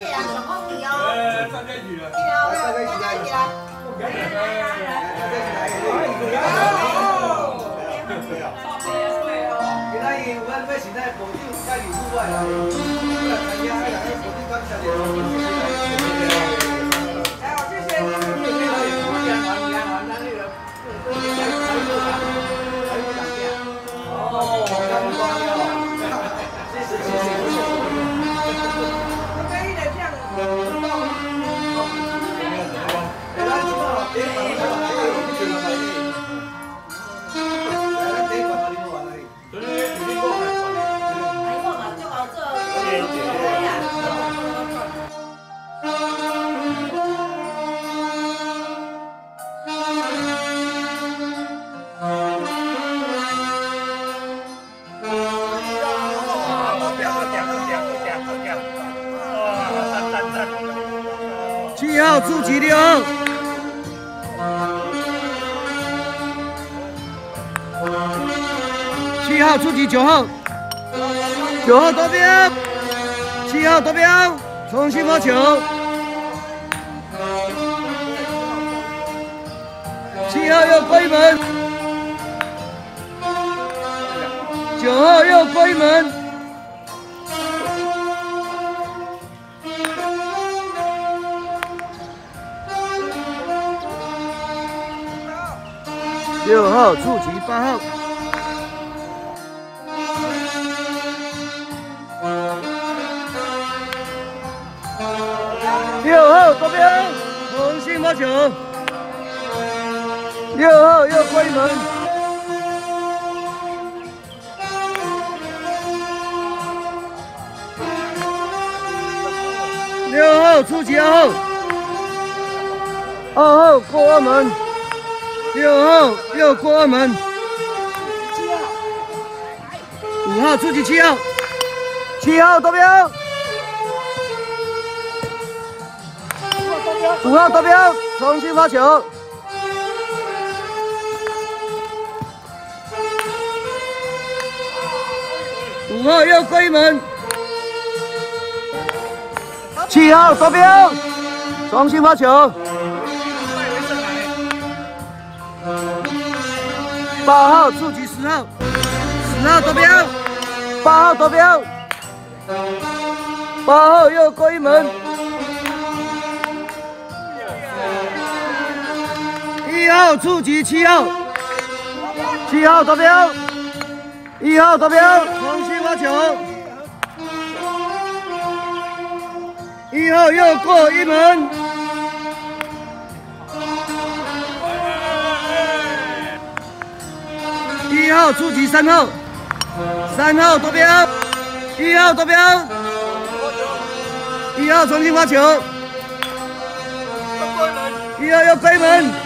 哎，大家一起来，大家一起来，七号出击六号，七号出击九号，九号夺标，七号夺标，重新发球，七号又归门，九号又归门。六号触及八号，六号夺标，重新发球，六号又关门，六号出击二号，二号过二门。六号又过二门，五号出击七号，七号夺标，五号夺标，重新发球，五号又归门，七号夺标，重新发球。八号触及十号，十号夺标，八号夺标，八号又过一门，一号触及七号，七号夺标，一号夺标，重新发球，一号又过一门。一号出击三号，三号夺标，一号夺标，一号重新发球，一号要开门。